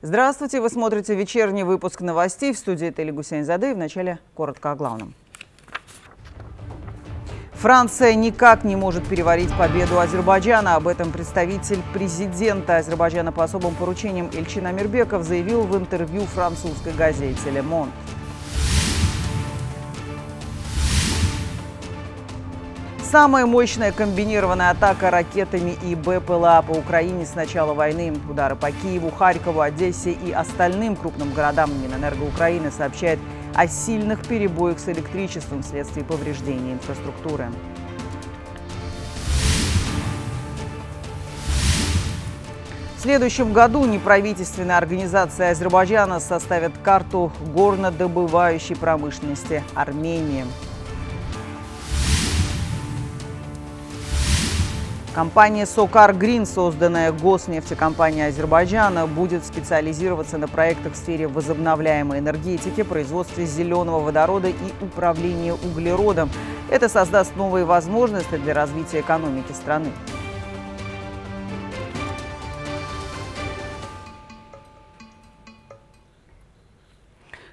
Здравствуйте, вы смотрите вечерний выпуск новостей в студии Тели Гусейнзады. Вначале коротко о главном. Франция никак не может переварить победу Азербайджана. Об этом представитель президента Азербайджана по особым поручениям Ильчин Амирбеков заявил в интервью французской газете «Ле Монт». Самая мощная комбинированная атака ракетами и БПЛА по Украине с начала войны. Удары по Киеву, Харькову, Одессе и остальным крупным городам Минэнерго Украины сообщает о сильных перебоях с электричеством вследствие повреждения инфраструктуры. В следующем году неправительственная организация Азербайджана составит карту горнодобывающей промышленности Армении. Компания «Сокар Грин», созданная госнефтекомпанией Азербайджана, будет специализироваться на проектах в сфере возобновляемой энергетики, производстве зеленого водорода и управления углеродом. Это создаст новые возможности для развития экономики страны.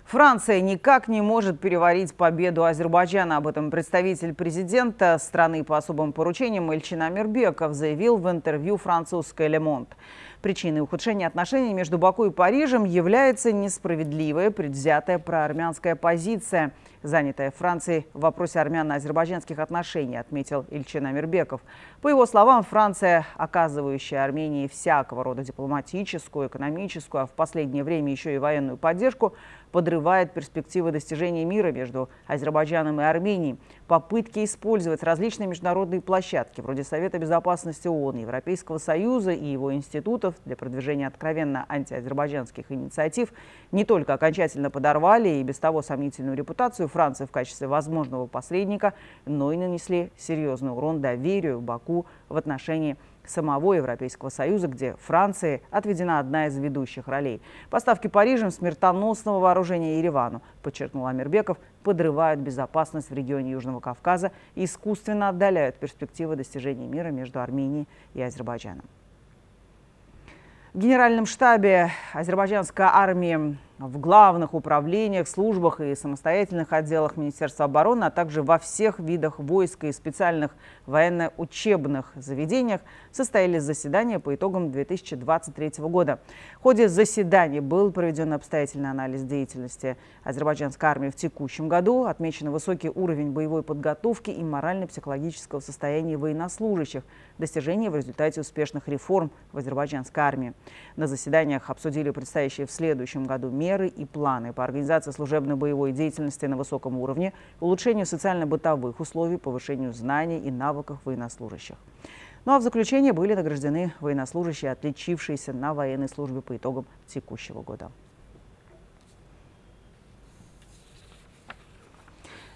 Франция никак не может переварить победу Азербайджана. Об этом представитель президента страны по особым поручениям Эльчин Амирбеков заявил в интервью французской «Ле Монт». Причиной ухудшения отношений между Баку и Парижем является несправедливая предвзятая проармянская позиция, занятая Францией в вопросе армяно-азербайджанских отношений, отметил Ильчин Амирбеков. По его словам, Франция, оказывающая Армении всякого рода дипломатическую, экономическую, а в последнее время еще и военную поддержку, подрывает перспективы достижения мира между Азербайджаном и Арменией. Попытки использовать различные международные площадки, вроде Совета безопасности ООН, Европейского Союза и его институтов для продвижения откровенно антиазербайджанских инициатив не только окончательно подорвали и без того сомнительную репутацию Франции в качестве возможного посредника, но и нанесли серьезный урон доверию Баку в отношении самого Европейского Союза, где Франции отведена одна из ведущих ролей. Поставки Парижем смертоносного вооружения Еревану, подчеркнул Амирбеков, подрывают безопасность в регионе Южного Кавказа и искусственно отдаляют перспективы достижения мира между Арменией и Азербайджаном. В Генеральном штабе азербайджанской армии в главных управлениях, службах и самостоятельных отделах Министерства обороны, а также во всех видах войск и специальных военно-учебных заведениях состоялись заседания по итогам 2023 года. В ходе заседаний был проведен обстоятельный анализ деятельности азербайджанской армии в текущем году. Отмечен высокий уровень боевой подготовки и морально-психологического состояния военнослужащих, достижения в результате успешных реформ в азербайджанской армии. На заседаниях обсудили предстоящие в следующем году меры меры и планы по организации служебно-боевой деятельности на высоком уровне, улучшению социально-бытовых условий, повышению знаний и навыков военнослужащих. Ну а в заключение были награждены военнослужащие, отличившиеся на военной службе по итогам текущего года.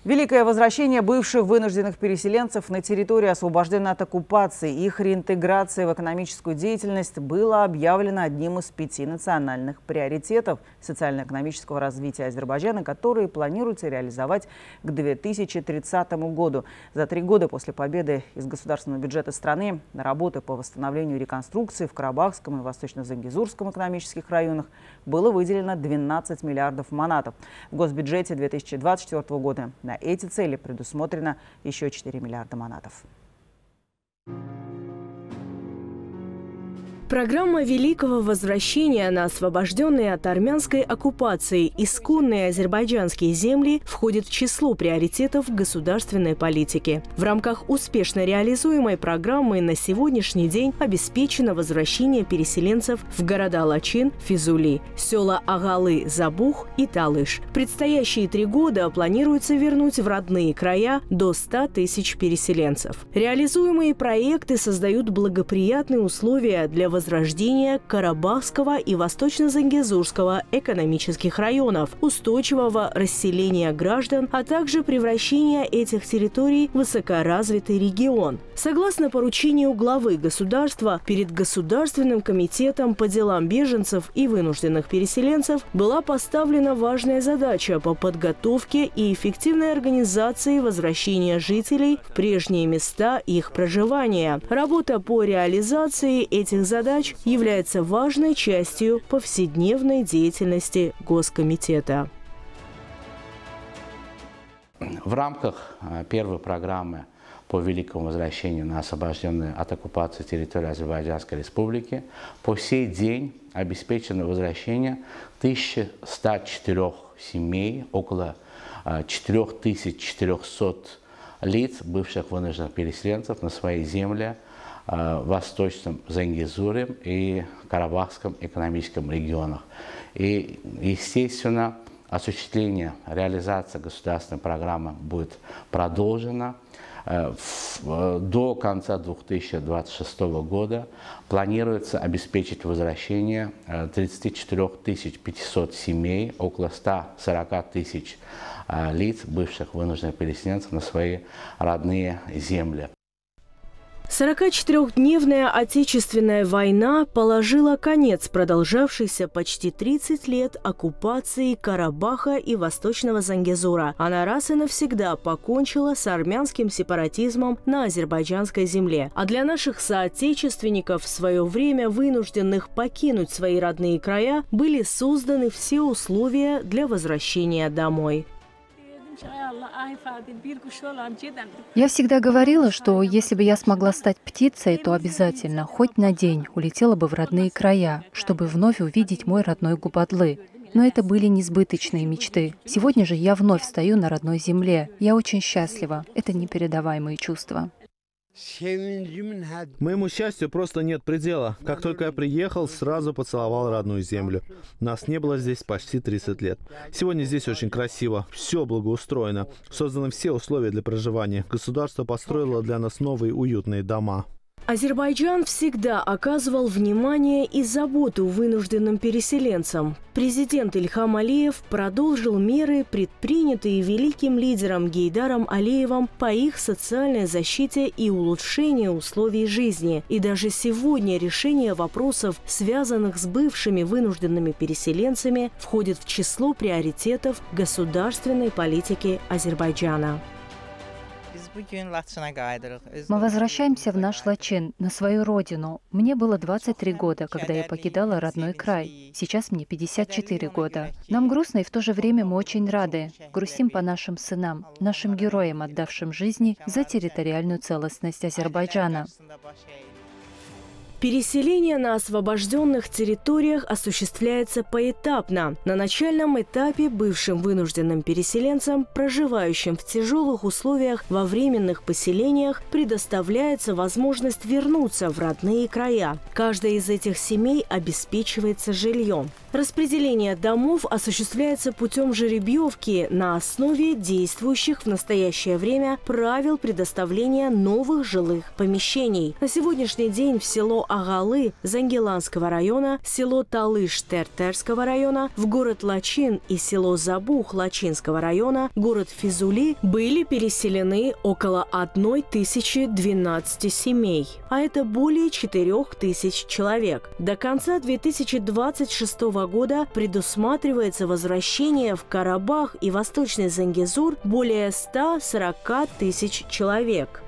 Великое возвращение бывших вынужденных переселенцев на территорию, освобожденной от оккупации, их реинтеграция в экономическую деятельность было объявлено одним из пяти национальных приоритетов социально-экономического развития Азербайджана, которые планируется реализовать к 2030 году. За три года после победы из государственного бюджета страны на работы по восстановлению и реконструкции в Карабахском и Восточно-Зангизурском экономических районах было выделено 12 миллиардов манатов. В госбюджете 2024 года на эти цели предусмотрено еще 4 миллиарда манатов. Программа Великого Возвращения на освобожденные от армянской оккупации исконные азербайджанские земли входит в число приоритетов государственной политики. В рамках успешно реализуемой программы на сегодняшний день обеспечено возвращение переселенцев в города Лачин, Физули, села Агалы, Забух и Талыш. Предстоящие три года планируется вернуть в родные края до 100 тысяч переселенцев. Реализуемые проекты создают благоприятные условия для возвращения возрождения Карабахского и Восточно-Зангезурского экономических районов, устойчивого расселения граждан, а также превращения этих территорий в высокоразвитый регион. Согласно поручению главы государства, перед Государственным комитетом по делам беженцев и вынужденных переселенцев была поставлена важная задача по подготовке и эффективной организации возвращения жителей в прежние места их проживания. Работа по реализации этих задач задач является важной частью повседневной деятельности Госкомитета. В рамках э, первой программы по великому возвращению на освобожденные от оккупации территории Азербайджанской Республики по сей день обеспечено возвращение 1104 семей, около 4400 лиц, бывших вынужденных переселенцев, на э, в Восточном Зангизуре и Карабахском экономическом регионах. И, естественно, осуществление, реализация государственной программы будет продолжена. Э, э, до конца 2026 года планируется обеспечить возвращение 34 500 семей, около 140 тысяч лиц, бывших вынужденных переселенцев, на свои родные земли. 44-дневная Отечественная война положила конец продолжавшейся почти 30 лет оккупации Карабаха и Восточного Зангезура. Она раз и навсегда покончила с армянским сепаратизмом на азербайджанской земле. А для наших соотечественников, в свое время вынужденных покинуть свои родные края, были созданы все условия для возвращения домой. Я всегда говорила, что если бы я смогла стать птицей, то обязательно, хоть на день, улетела бы в родные края, чтобы вновь увидеть мой родной Губадлы. Но это были несбыточные мечты. Сегодня же я вновь стою на родной земле. Я очень счастлива. Это непередаваемые чувства. Моему счастью просто нет предела. Как только я приехал, сразу поцеловал родную землю. Нас не было здесь почти 30 лет. Сегодня здесь очень красиво, все благоустроено. Созданы все условия для проживания. Государство построило для нас новые уютные дома. Азербайджан всегда оказывал внимание и заботу вынужденным переселенцам. Президент Ильхам Алиев продолжил меры, предпринятые великим лидером Гейдаром Алиевым по их социальной защите и улучшению условий жизни. И даже сегодня решение вопросов, связанных с бывшими вынужденными переселенцами, входит в число приоритетов государственной политики Азербайджана. Мы возвращаемся в наш Лачин, на свою родину. Мне было 23 года, когда я покидала родной край. Сейчас мне 54 года. Нам грустно, и в то же время мы очень рады. Грустим по нашим сынам, нашим героям, отдавшим жизни за территориальную целостность Азербайджана. Переселение на освобожденных территориях осуществляется поэтапно. На начальном этапе бывшим вынужденным переселенцам, проживающим в тяжелых условиях во временных поселениях, предоставляется возможность вернуться в родные края. Каждая из этих семей обеспечивается жильем. Распределение домов осуществляется путем жеребьевки на основе действующих в настоящее время правил предоставления новых жилых помещений. На сегодняшний день в село Агалы Зангеланского района, село Талыш Тертерского района, в город Лачин и село Забух Лачинского района, город Физули были переселены около 1012 семей, а это более 4000 человек. До конца 2026 года предусматривается возвращение в Карабах и Восточный Зангезур более 140 тысяч человек.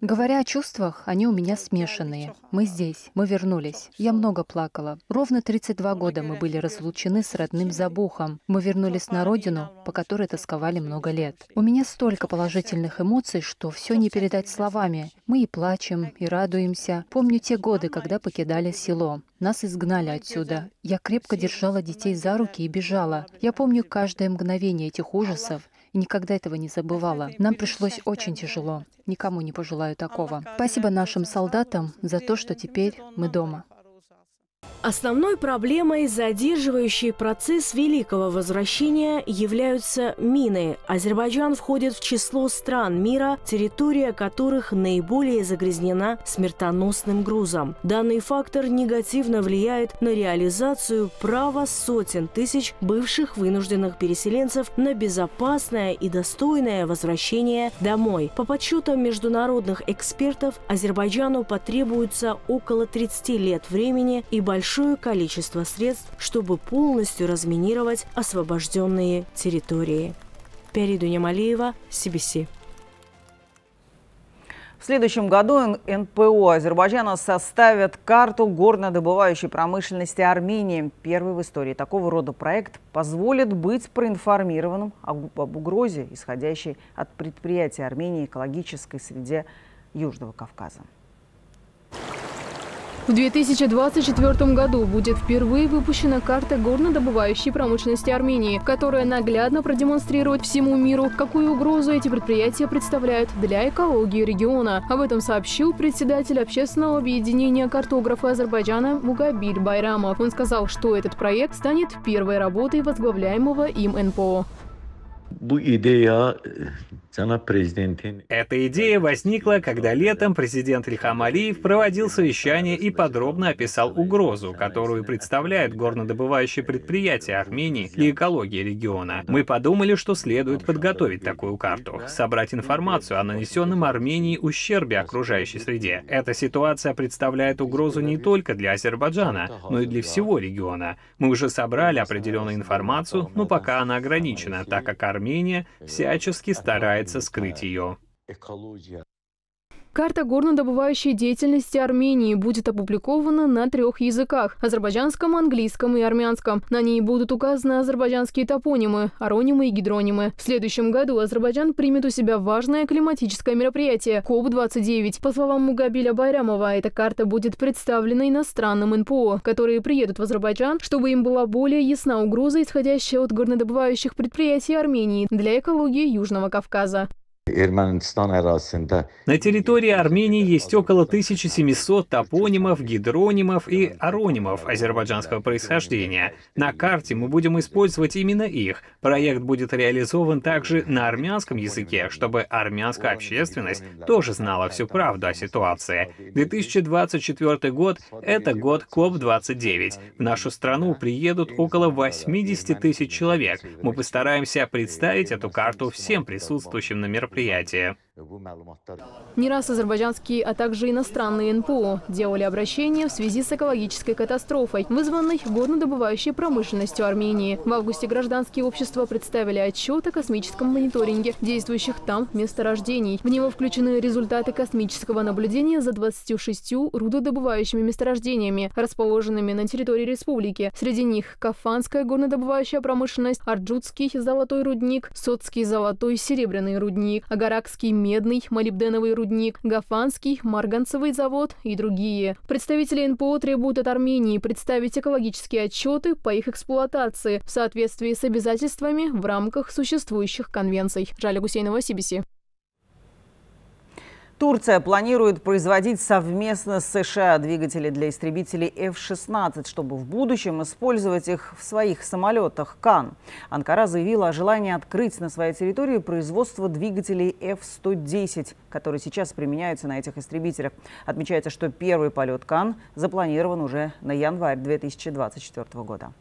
Говоря о чувствах, они у меня смешанные. Мы здесь, мы вернулись. Я много плакала. Ровно 32 года мы были разлучены с родным Забухом. Мы вернулись на родину, по которой тосковали много лет. У меня столько положительных эмоций, что все не передать словами. Мы и плачем, и радуемся. Помню те годы, когда покидали село. Нас изгнали отсюда. Я крепко держала детей за руки и бежала. Я помню каждое мгновение этих ужасов и никогда этого не забывала. Нам пришлось очень тяжело. Никому не пожелаю такого. Спасибо нашим солдатам за то, что теперь мы дома. Основной проблемой, задерживающей процесс Великого Возвращения, являются мины. Азербайджан входит в число стран мира, территория которых наиболее загрязнена смертоносным грузом. Данный фактор негативно влияет на реализацию права сотен тысяч бывших вынужденных переселенцев на безопасное и достойное возвращение домой. По подсчетам международных экспертов, Азербайджану потребуется около 30 лет времени и большое количество средств, чтобы полностью разминировать освобожденные территории. Передуня Малиева, CBC. В следующем году НПО Азербайджана составят карту горнодобывающей промышленности Армении. Первый в истории такого рода проект позволит быть проинформированным об угрозе, исходящей от предприятий Армении экологической среде Южного Кавказа. В 2024 году будет впервые выпущена карта горнодобывающей промышленности Армении, которая наглядно продемонстрирует всему миру, какую угрозу эти предприятия представляют для экологии региона. Об этом сообщил председатель общественного объединения картографа Азербайджана Мугабиль Байрамов. Он сказал, что этот проект станет первой работой возглавляемого им НПО. Эта идея возникла, когда летом президент Ильхам Алиев проводил совещание и подробно описал угрозу, которую представляет горнодобывающее предприятие Армении и экологии региона. Мы подумали, что следует подготовить такую карту, собрать информацию о нанесенном Армении ущербе окружающей среде. Эта ситуация представляет угрозу не только для Азербайджана, но и для всего региона. Мы уже собрали определенную информацию, но пока она ограничена, так как Армения всячески старается пытается скрыть ее. Карта горнодобывающей деятельности Армении будет опубликована на трех языках – азербайджанском, английском и армянском. На ней будут указаны азербайджанские топонимы, оронимы и гидронимы. В следующем году Азербайджан примет у себя важное климатическое мероприятие – КОП-29. По словам Мугабиля Байрамова, эта карта будет представлена иностранным НПО, которые приедут в Азербайджан, чтобы им была более ясна угроза, исходящая от горнодобывающих предприятий Армении для экологии Южного Кавказа. На территории Армении есть около 1700 топонимов, гидронимов и оронимов азербайджанского происхождения. На карте мы будем использовать именно их. Проект будет реализован также на армянском языке, чтобы армянская общественность тоже знала всю правду о ситуации. 2024 год — это год КОП-29. В нашу страну приедут около 80 тысяч человек. Мы постараемся представить эту карту всем присутствующим на мероприятии мероприятия. Не раз азербайджанские, а также иностранные НПО делали обращение в связи с экологической катастрофой, вызванной горнодобывающей промышленностью Армении. В августе гражданские общества представили отчет о космическом мониторинге действующих там месторождений. В него включены результаты космического наблюдения за 26 рудодобывающими месторождениями, расположенными на территории республики. Среди них Кафанская горнодобывающая промышленность, Арджутский золотой рудник, Соцкий золотой серебряный рудник, Агаракский медный, молибденовый рудник, Гафанский, марганцевый завод и другие. Представители НПО требуют от Армении представить экологические отчеты по их эксплуатации в соответствии с обязательствами в рамках существующих конвенций. Жаля Гусейнова, CBC. Турция планирует производить совместно с США двигатели для истребителей F-16, чтобы в будущем использовать их в своих самолетах Кан. Анкара заявила о желании открыть на своей территории производство двигателей F-110, которые сейчас применяются на этих истребителях. Отмечается, что первый полет Кан запланирован уже на январь 2024 года.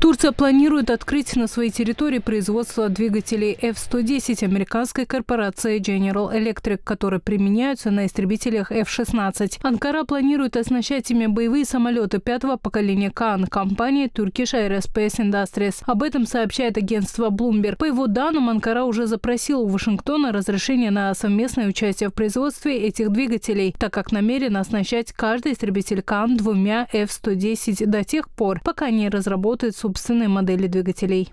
Турция планирует открыть на своей территории производство двигателей F-110 американской корпорации General Electric, которые применяются на истребителях F-16. Анкара планирует оснащать ими боевые самолеты пятого поколения КАН компании Turkish Aerospace Industries. Об этом сообщает агентство Bloomberg. По его данным, Анкара уже запросила у Вашингтона разрешение на совместное участие в производстве этих двигателей, так как намерена оснащать каждый истребитель КАН двумя F-110 до тех пор, пока не разработает собственные модели двигателей.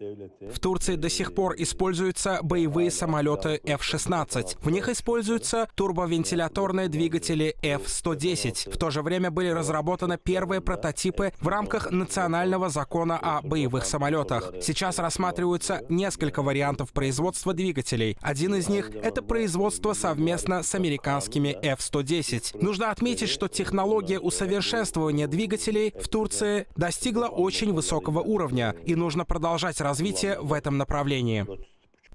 В Турции до сих пор используются боевые самолеты F-16. В них используются турбовентиляторные двигатели F-110. В то же время были разработаны первые прототипы в рамках национального закона о боевых самолетах. Сейчас рассматриваются несколько вариантов производства двигателей. Один из них — это производство совместно с американскими F-110. Нужно отметить, что технология усовершенствования двигателей в Турции достигла очень высокого уровня, и нужно продолжать развитие в этом направлении.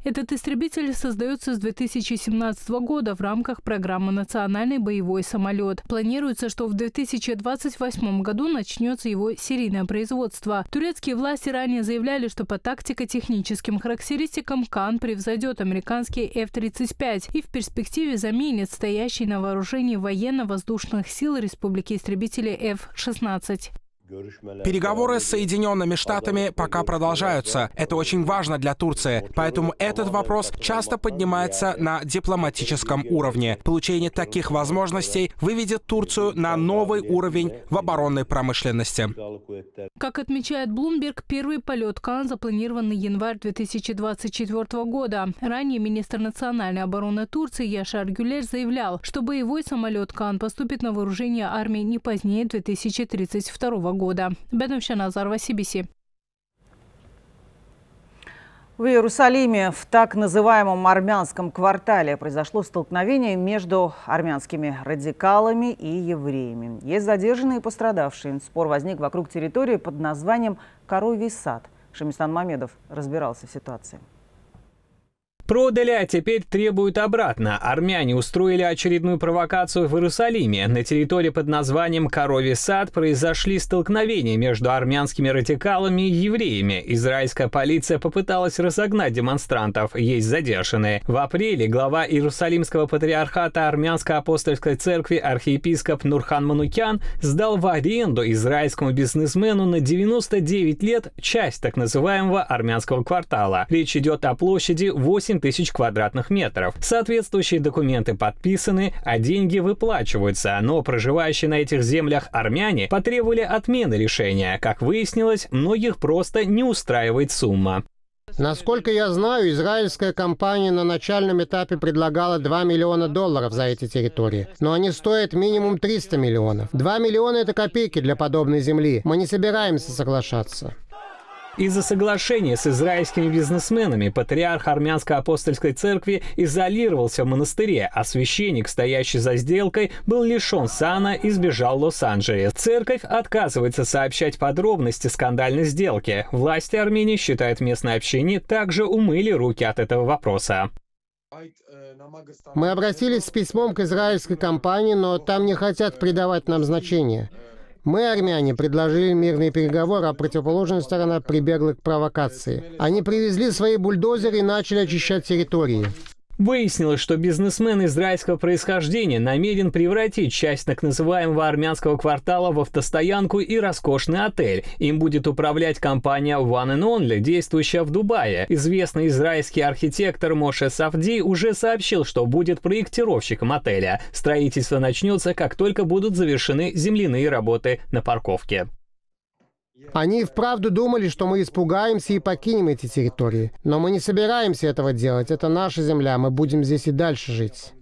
Этот истребитель создается с 2017 года в рамках программы «Национальный боевой самолет». Планируется, что в 2028 году начнется его серийное производство. Турецкие власти ранее заявляли, что по тактико-техническим характеристикам Кан превзойдет американский F-35 и в перспективе заменит стоящий на вооружении военно-воздушных сил Республики истребители F-16. Переговоры с Соединенными Штатами пока продолжаются. Это очень важно для Турции, поэтому этот вопрос часто поднимается на дипломатическом уровне. Получение таких возможностей выведет Турцию на новый уровень в оборонной промышленности. Как отмечает Bloomberg, первый полет Кан запланирован на январь 2024 года. Ранее министр национальной обороны Турции Яшар Гюлеш заявлял, что боевой самолет Кан поступит на вооружение армии не позднее 2032 года года. Бедовщина Назарова, CBC. В Иерусалиме в так называемом армянском квартале произошло столкновение между армянскими радикалами и евреями. Есть задержанные и пострадавшие. Спор возник вокруг территории под названием Коровий сад. Шамистан Мамедов разбирался в ситуации. Продали, а теперь требуют обратно. Армяне устроили очередную провокацию в Иерусалиме. На территории под названием Коровий сад произошли столкновения между армянскими радикалами и евреями. Израильская полиция попыталась разогнать демонстрантов. Есть задержанные. В апреле глава Иерусалимского патриархата Армянской апостольской церкви архиепископ Нурхан Манукян сдал в аренду израильскому бизнесмену на 99 лет часть так называемого армянского квартала. Речь идет о площади 8 8 тысяч квадратных метров. Соответствующие документы подписаны, а деньги выплачиваются, но проживающие на этих землях армяне потребовали отмены решения. Как выяснилось, многих просто не устраивает сумма. Насколько я знаю, израильская компания на начальном этапе предлагала 2 миллиона долларов за эти территории. Но они стоят минимум 300 миллионов. 2 миллиона — это копейки для подобной земли. Мы не собираемся соглашаться. Из-за соглашения с израильскими бизнесменами патриарх армянской апостольской церкви изолировался в монастыре, а священник, стоящий за сделкой, был лишен сана и сбежал в Лос-Анджелес. Церковь отказывается сообщать подробности скандальной сделки. Власти Армении считают местное общение также умыли руки от этого вопроса. Мы обратились с письмом к израильской компании, но там не хотят придавать нам значения. Мы, армяне, предложили мирный переговор, а противоположная сторона прибегла к провокации. Они привезли свои бульдозеры и начали очищать территории. Выяснилось, что бизнесмен израильского происхождения намерен превратить часть так называемого армянского квартала в автостоянку и роскошный отель. Им будет управлять компания One and Only, действующая в Дубае. Известный израильский архитектор Моше Сафди уже сообщил, что будет проектировщиком отеля. Строительство начнется, как только будут завершены земляные работы на парковке. Они вправду думали, что мы испугаемся и покинем эти территории. Но мы не собираемся этого делать. Это наша земля. Мы будем здесь и дальше жить.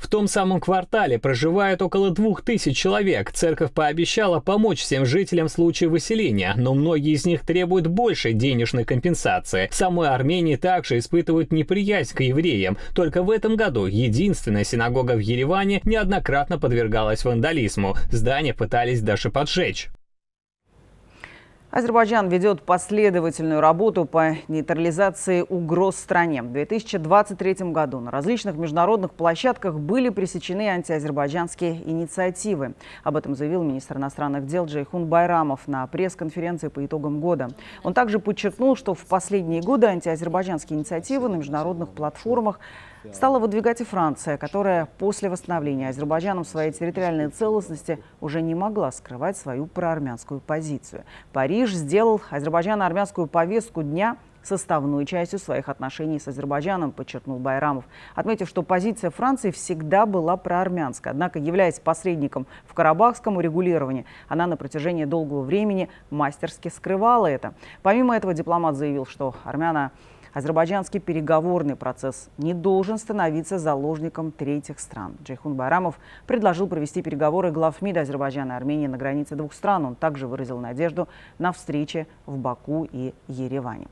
В том самом квартале проживает около двух тысяч человек. Церковь пообещала помочь всем жителям в случае выселения, но многие из них требуют большей денежной компенсации. В самой Армении также испытывают неприязнь к евреям. Только в этом году единственная синагога в Ереване неоднократно подвергалась вандализму. Здание пытались даже поджечь. Азербайджан ведет последовательную работу по нейтрализации угроз стране. В 2023 году на различных международных площадках были пресечены антиазербайджанские инициативы. Об этом заявил министр иностранных дел Джейхун Байрамов на пресс-конференции по итогам года. Он также подчеркнул, что в последние годы антиазербайджанские инициативы на международных платформах стала выдвигать и Франция, которая после восстановления Азербайджаном своей территориальной целостности уже не могла скрывать свою проармянскую позицию. Париж сделал азербайджано-армянскую повестку дня составной частью своих отношений с Азербайджаном, подчеркнул Байрамов, отметив, что позиция Франции всегда была проармянская. Однако, являясь посредником в карабахском урегулировании, она на протяжении долгого времени мастерски скрывала это. Помимо этого, дипломат заявил, что армяно Азербайджанский переговорный процесс не должен становиться заложником третьих стран. Джейхун Байрамов предложил провести переговоры глав МИД Азербайджана и Армении на границе двух стран. Он также выразил надежду на встречи в Баку и Ереване.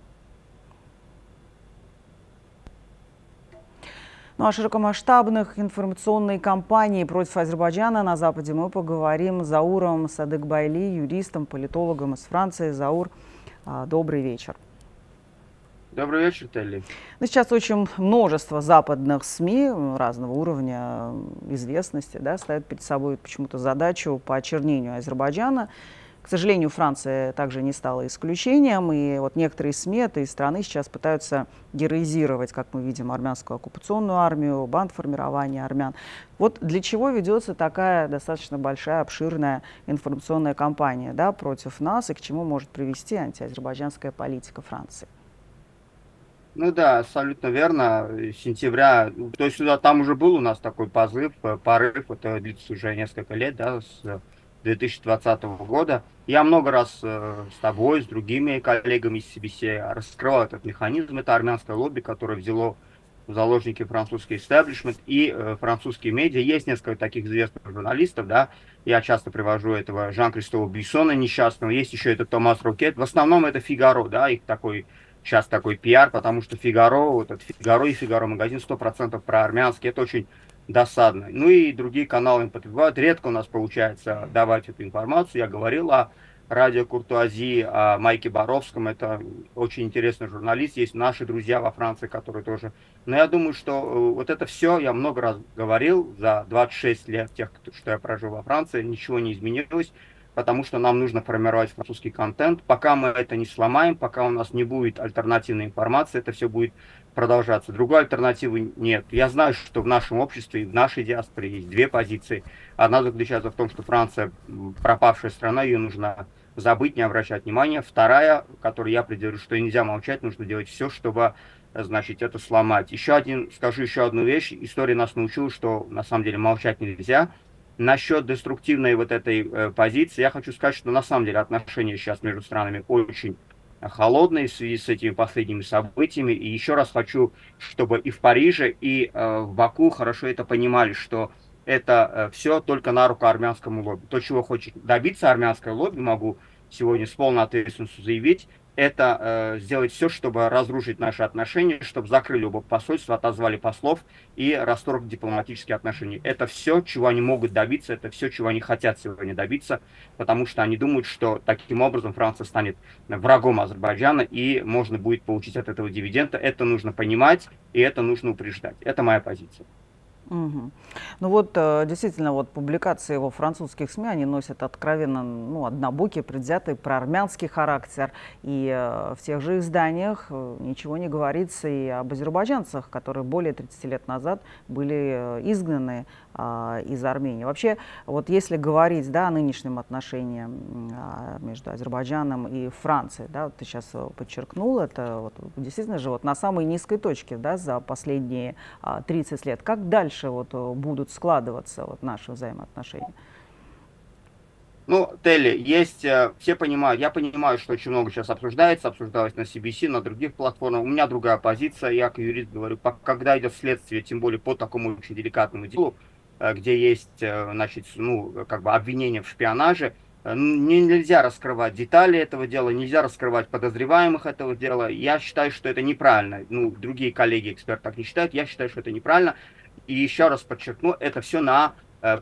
Ну а широкомасштабных информационной кампании против Азербайджана на Западе мы поговорим с Зауром Садыкбайли, юристом, политологом из Франции. Заур, а, добрый вечер. Добрый вечер, Телли. Ну, сейчас очень множество западных СМИ разного уровня известности да, ставят перед собой почему-то задачу по очернению Азербайджана. К сожалению, Франция также не стала исключением, и вот некоторые СМИ этой страны сейчас пытаются героизировать, как мы видим, армянскую оккупационную армию, бандформирование армян. Вот для чего ведется такая достаточно большая, обширная информационная кампания да, против нас, и к чему может привести антиазербайджанская политика Франции? Ну да, абсолютно верно. Сентября, то есть сюда там уже был у нас такой позыв, порыв, это длится уже несколько лет, да, с 2020 года. Я много раз э, с тобой, с другими коллегами из CBC раскрывал этот механизм. Это армянское лобби, которое взяло в заложники французский истеблишмент и э, французские медиа. Есть несколько таких известных журналистов, да, я часто привожу этого Жан-Кристофа Бюссона несчастного, есть еще этот Томас Рокет. В основном это Фигаро, да, их такой сейчас такой пиар, потому что Фигаро, вот этот Фигаро и Фигаро магазин 100% про армянский, это очень досадно. Ну и другие каналы им подбивают. Редко у нас получается давать эту информацию. Я говорил о радио Куртуази, о Майке Боровском. Это очень интересный журналист. Есть наши друзья во Франции, которые тоже... Но я думаю, что э, вот это все, я много раз говорил за 26 лет тех, что я прожил во Франции, ничего не изменилось потому что нам нужно формировать французский контент. Пока мы это не сломаем, пока у нас не будет альтернативной информации, это все будет продолжаться. Другой альтернативы нет. Я знаю, что в нашем обществе, в нашей диаспоре есть две позиции. Одна заключается в том, что Франция пропавшая страна, ее нужно забыть, не обращать внимания. Вторая, которую я придерживаюсь, что нельзя молчать, нужно делать все, чтобы значит, это сломать. Еще один, скажу еще одну вещь. История нас научила, что на самом деле молчать нельзя. Насчет деструктивной вот этой э, позиции, я хочу сказать, что на самом деле отношения сейчас между странами очень холодные в связи с этими последними событиями. И еще раз хочу, чтобы и в Париже, и э, в Баку хорошо это понимали, что это э, все только на руку армянскому лобби. То, чего хочет добиться армянское лобби, могу сегодня с полной ответственностью заявить, это э, сделать все, чтобы разрушить наши отношения, чтобы закрыли оба посольства, отозвали послов и расторгли дипломатические отношения. Это все, чего они могут добиться, это все, чего они хотят сегодня добиться, потому что они думают, что таким образом Франция станет врагом Азербайджана и можно будет получить от этого дивиденда. Это нужно понимать и это нужно упреждать. Это моя позиция. Угу. Ну вот э, действительно вот публикации во французских СМИ, они носят откровенно ну, однобокий, предвзятый проармянский характер. И э, в тех же изданиях э, ничего не говорится и об азербайджанцах, которые более 30 лет назад были изгнаны а, из Армении. Вообще, вот если говорить да, о нынешнем отношении а, между Азербайджаном и Францией, да, вот ты сейчас подчеркнул это, вот, действительно же вот на самой низкой точке да, за последние 30 а, лет. Как дальше вот будут складываться вот наши взаимоотношения? Ну, Телли, есть, э, все понимают, я понимаю, что очень много сейчас обсуждается, обсуждалось на CBC, на других платформах. У меня другая позиция, я как юрист говорю, когда идет следствие, тем более по такому очень деликатному делу, Э, где есть, э, значит, ну, как бы обвинения в шпионаже, э, нельзя раскрывать детали этого дела, нельзя раскрывать подозреваемых этого дела. Я считаю, что это неправильно. Ну, другие коллеги-эксперты так не считают. Я считаю, что это неправильно. И еще раз подчеркну, это все на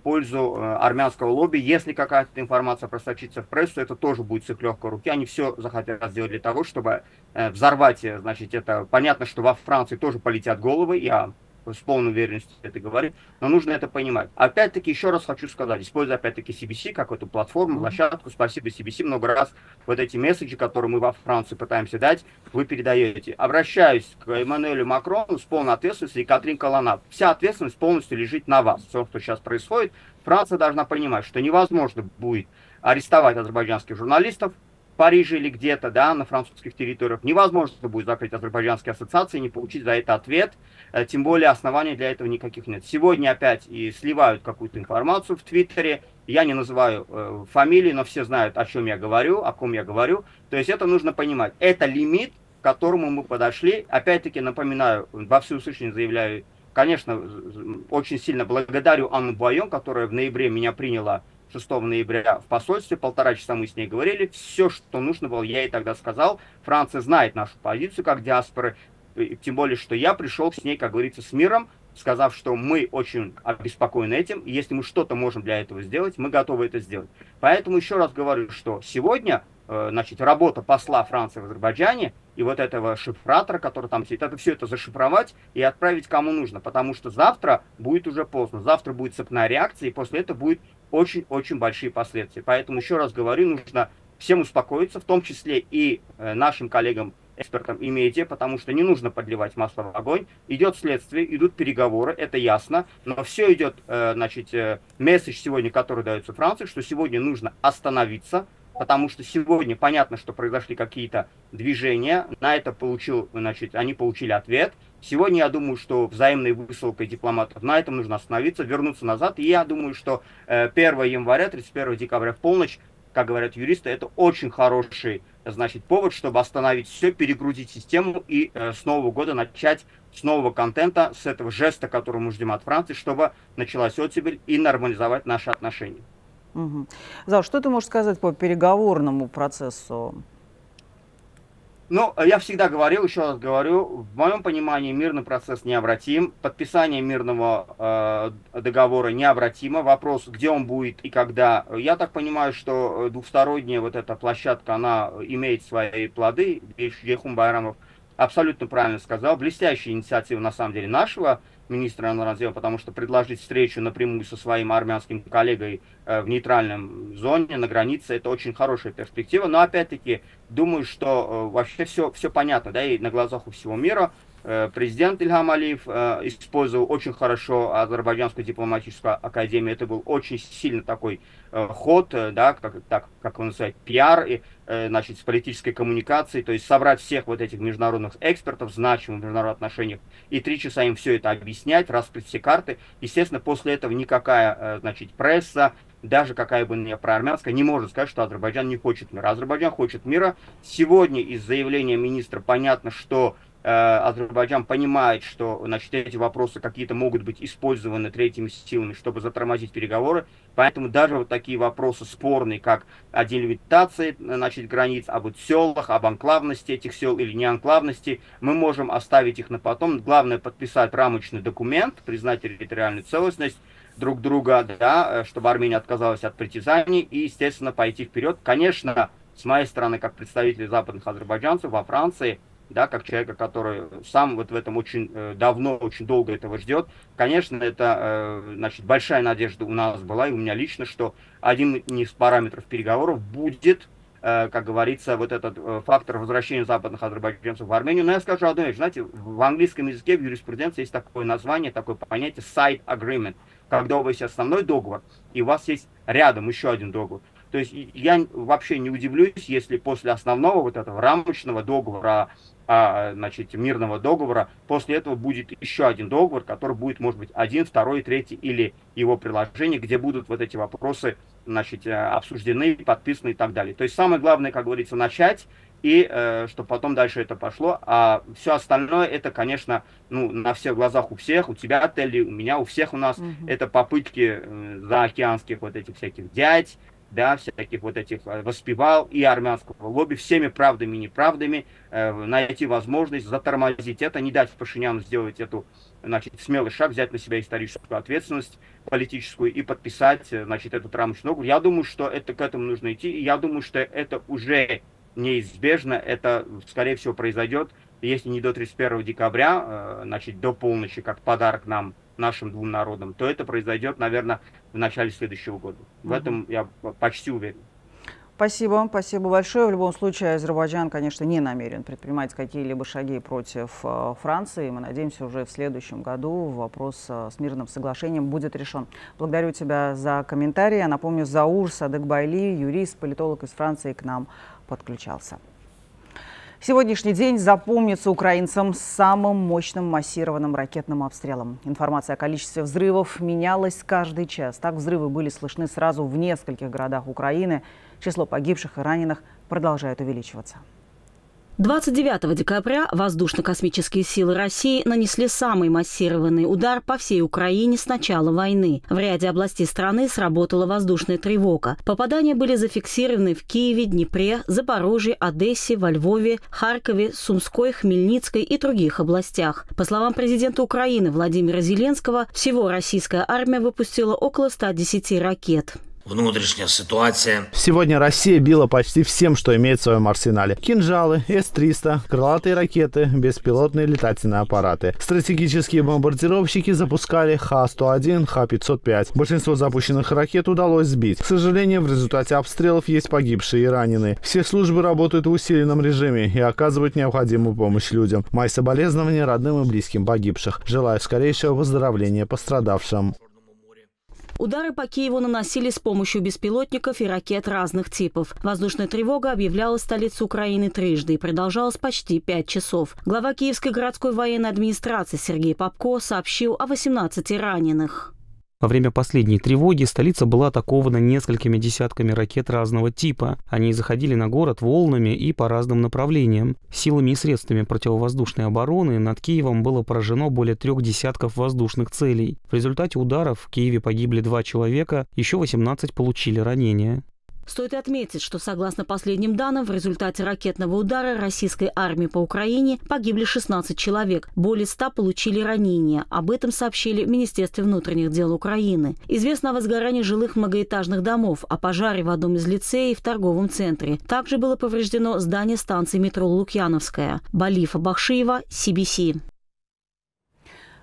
пользу армянского лобби. Если какая-то информация просочится в прессу, это тоже будет с их легкой руки. Они все захотят сделать для того, чтобы взорвать, значит, это понятно, что во Франции тоже полетят головы. Я с полной уверенностью это говорит, но нужно это понимать. Опять-таки, еще раз хочу сказать, используя опять-таки CBC как эту платформу, площадку, спасибо CBC, много раз вот эти месседжи, которые мы во Франции пытаемся дать, вы передаете. Обращаюсь к Эммануэлю Макрону с полной ответственностью и Катрин Каланат. Вся ответственность полностью лежит на вас. Все, что сейчас происходит, Франция должна понимать, что невозможно будет арестовать азербайджанских журналистов, Париже или где-то, да, на французских территориях, невозможно будет закрыть азербайджанские ассоциации и не получить за это ответ, э, тем более оснований для этого никаких нет. Сегодня опять и сливают какую-то информацию в Твиттере, я не называю э, фамилии, но все знают, о чем я говорю, о ком я говорю, то есть это нужно понимать. Это лимит, к которому мы подошли, опять-таки напоминаю, во всеуслышание заявляю, конечно, очень сильно благодарю Анну Буайон, которая в ноябре меня приняла 6 ноября в посольстве, полтора часа мы с ней говорили, все, что нужно было, я ей тогда сказал. Франция знает нашу позицию как диаспоры, тем более, что я пришел с ней, как говорится, с миром, сказав, что мы очень обеспокоены этим, и если мы что-то можем для этого сделать, мы готовы это сделать. Поэтому еще раз говорю, что сегодня э, значит, работа посла Франции в Азербайджане и вот этого шифратора, который там сидит, это все это зашифровать и отправить кому нужно, потому что завтра будет уже поздно, завтра будет цепная реакция, и после этого будет очень-очень большие последствия. Поэтому еще раз говорю, нужно всем успокоиться, в том числе и э, нашим коллегам экспертам и медиа, потому что не нужно подливать масло в огонь. Идет следствие, идут переговоры, это ясно, но все идет, э, значит, э, месседж сегодня, который дается Франции, что сегодня нужно остановиться, потому что сегодня понятно, что произошли какие-то движения, на это получил, значит, они получили ответ. Сегодня я думаю, что взаимной высылкой дипломатов на этом нужно остановиться, вернуться назад. И я думаю, что 1 января, 31 декабря в полночь как говорят юристы, это очень хороший, значит, повод, чтобы остановить все, перегрузить систему и э, с Нового года начать с нового контента, с этого жеста, который мы ждем от Франции, чтобы началась оттепель и нормализовать наши отношения. Угу. Зал, что ты можешь сказать по переговорному процессу? Ну, я всегда говорил, еще раз говорю, в моем понимании мирный процесс необратим, подписание мирного э, договора необратимо, вопрос, где он будет и когда. Я так понимаю, что двухсторонняя вот эта площадка, она имеет свои плоды, Ехум Байрамов абсолютно правильно сказал, блестящая инициатива на самом деле нашего министра Анраздела, потому что предложить встречу напрямую со своим армянским коллегой э, в нейтральном зоне, на границе, это очень хорошая перспектива. Но опять-таки, думаю, что э, вообще все, все понятно, да, и на глазах у всего мира президент Ильхам Алиев э, использовал очень хорошо Азербайджанскую дипломатическую академию. Это был очень сильно такой э, ход, да, как, так, как он называет, пиар, и, значит, с политической коммуникацией, то есть собрать всех вот этих международных экспертов, значимых в международных отношениях, и три часа им все это объяснять, раскрыть все карты. Естественно, после этого никакая, значит, пресса, даже какая бы ни проармянская, не может сказать, что Азербайджан не хочет мира. Азербайджан хочет мира. Сегодня из заявления министра понятно, что Э, Азербайджан понимает, что значит, эти вопросы какие-то могут быть использованы третьими силами, чтобы затормозить переговоры. Поэтому даже вот такие вопросы спорные, как о делимитации значит, границ, об селах, об анклавности этих сел или не анклавности, мы можем оставить их на потом. Главное подписать рамочный документ, признать территориальную целостность друг друга, да, чтобы Армения отказалась от притязаний и, естественно, пойти вперед. Конечно, с моей стороны, как представитель западных азербайджанцев во Франции, да, как человека, который сам вот в этом очень э, давно, очень долго этого ждет. Конечно, это, э, значит, большая надежда у нас была, и у меня лично, что один из параметров переговоров будет, э, как говорится, вот этот фактор возвращения западных азербайджанцев в Армению. Но я скажу одну знаете, в английском языке, в юриспруденции есть такое название, такое понятие side agreement, когда у вас есть основной договор, и у вас есть рядом еще один договор. То есть я вообще не удивлюсь, если после основного вот этого рамочного договора значит, мирного договора. После этого будет еще один договор, который будет, может быть, один, второй, третий или его приложение, где будут вот эти вопросы значит, э, обсуждены, подписаны и так далее. То есть самое главное, как говорится, начать и э, чтобы потом дальше это пошло. А все остальное это, конечно, ну, на всех глазах у всех, у тебя, Телли, у меня, у всех у нас, угу. это попытки э, заокеанских вот этих всяких дядь, да, всяких вот этих э, воспевал и армянского лобби всеми правдами и неправдами э, найти возможность затормозить это, не дать Пашиняну сделать эту, значит, смелый шаг, взять на себя историческую ответственность политическую и подписать, э, значит, эту рамочную договор. Я думаю, что это к этому нужно идти, и я думаю, что это уже неизбежно, это, скорее всего, произойдет, если не до 31 декабря, э, значит, до полночи, как подарок нам нашим двум народам, то это произойдет, наверное, в начале следующего года. В этом я почти уверен. Спасибо, спасибо большое. В любом случае, Азербайджан, конечно, не намерен предпринимать какие-либо шаги против э, Франции. Мы надеемся, уже в следующем году вопрос э, с мирным соглашением будет решен. Благодарю тебя за комментарии. Я напомню, Заур Садыкбайли, юрист, политолог из Франции, к нам подключался. Сегодняшний день запомнится украинцам самым мощным массированным ракетным обстрелом. Информация о количестве взрывов менялась каждый час. Так взрывы были слышны сразу в нескольких городах Украины. Число погибших и раненых продолжает увеличиваться. 29 декабря воздушно-космические силы России нанесли самый массированный удар по всей Украине с начала войны. В ряде областей страны сработала воздушная тревога. Попадания были зафиксированы в Киеве, Днепре, Запорожье, Одессе, во Львове, Харькове, Сумской, Хмельницкой и других областях. По словам президента Украины Владимира Зеленского, всего российская армия выпустила около 110 ракет. Внутренняя ситуация. Сегодня Россия била почти всем, что имеет в своем арсенале. Кинжалы, С-300, крылатые ракеты, беспилотные летательные аппараты. Стратегические бомбардировщики запускали Х-101, Х-505. Большинство запущенных ракет удалось сбить. К сожалению, в результате обстрелов есть погибшие и раненые. Все службы работают в усиленном режиме и оказывают необходимую помощь людям. Мои соболезнования родным и близким погибших. Желаю скорейшего выздоровления пострадавшим. Удары по Киеву наносили с помощью беспилотников и ракет разных типов. Воздушная тревога объявлялась в столице Украины трижды и продолжалась почти пять часов. Глава Киевской городской военной администрации Сергей Попко сообщил о 18 раненых. Во время последней тревоги столица была атакована несколькими десятками ракет разного типа. Они заходили на город волнами и по разным направлениям. Силами и средствами противовоздушной обороны над Киевом было поражено более трех десятков воздушных целей. В результате ударов в Киеве погибли два человека, еще 18 получили ранения. Стоит отметить, что согласно последним данным, в результате ракетного удара российской армии по Украине погибли 16 человек, более 100 получили ранения. Об этом сообщили в Министерстве внутренних дел Украины. Известно о возгорании жилых многоэтажных домов, о пожаре в одном из лицеев в торговом центре. Также было повреждено здание станции метро Лукьяновская. Балифа Бахшиева, CBC.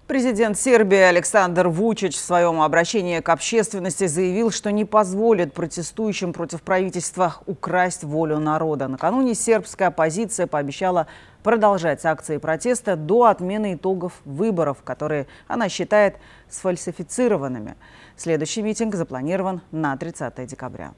Президент Сербии Александр Вучич в своем обращении к общественности заявил, что не позволит протестующим против правительства украсть волю народа. Накануне сербская оппозиция пообещала продолжать акции протеста до отмены итогов выборов, которые она считает сфальсифицированными. Следующий митинг запланирован на 30 декабря.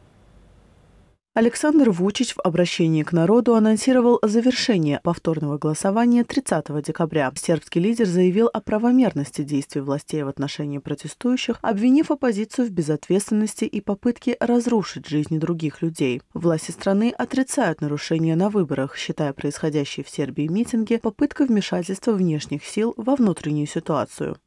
Александр Вучич в обращении к народу анонсировал завершение повторного голосования 30 декабря. Сербский лидер заявил о правомерности действий властей в отношении протестующих, обвинив оппозицию в безответственности и попытке разрушить жизни других людей. Власти страны отрицают нарушения на выборах, считая происходящие в Сербии митинги попыткой вмешательства внешних сил во внутреннюю ситуацию.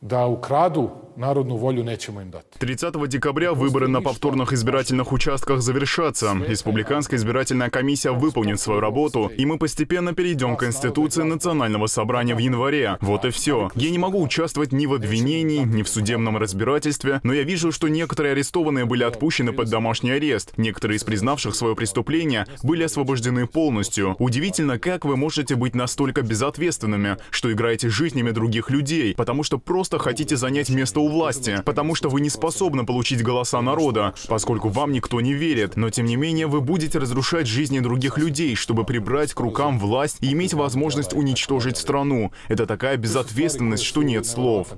Да украду народную волю нечему им дать. 30 декабря выборы на повторных избирательных участках завершатся. Республиканская избирательная комиссия выполнит свою работу, и мы постепенно перейдем к Конституции Национального собрания в январе. Вот и все. Я не могу участвовать ни в обвинении, ни в судебном разбирательстве, но я вижу, что некоторые арестованные были отпущены под домашний арест. Некоторые из признавших свое преступление были освобождены полностью. Удивительно, как вы можете быть настолько безответственными, что играете жизнями других людей, потому что просто хотите занять место у власти, потому что вы не способны получить голоса народа, поскольку вам никто не верит. Но тем не менее вы будете разрушать жизни других людей, чтобы прибрать к рукам власть и иметь возможность уничтожить страну. Это такая безответственность, что нет слов.